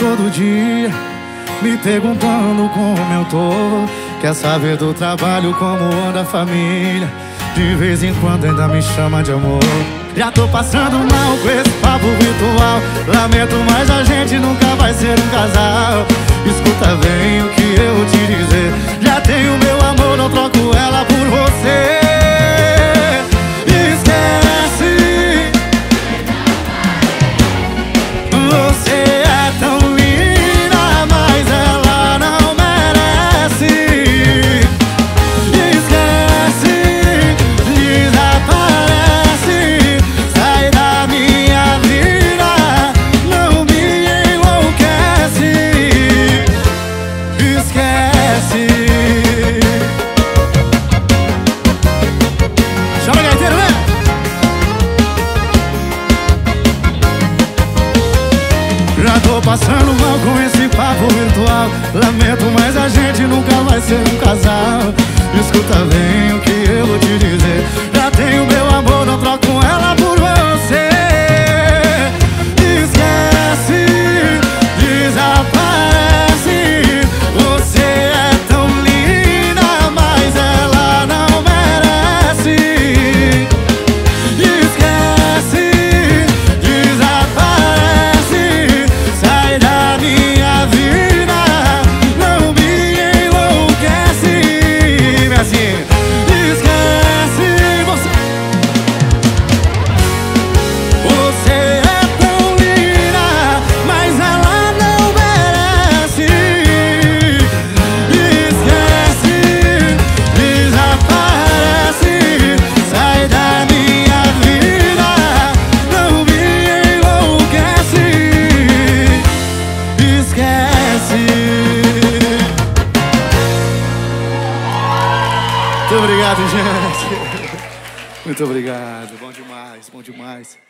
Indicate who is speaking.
Speaker 1: todo dia Me perguntando como eu tô. Quer saber do trabalho, como anda a família? De vez em quando ainda me chama de amor. Já tô passando mal com esse papo virtual. Lamento, mas a gente nunca vai ser um casal. Escuta bem o que eu passando mal com esse papo virtual. Lamento, mas a gente nunca vai ser um casal. Escuta bem o que Muito obrigado, gente. Muito obrigado. Bom demais, bom demais.